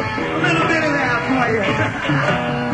A little bit of that for you.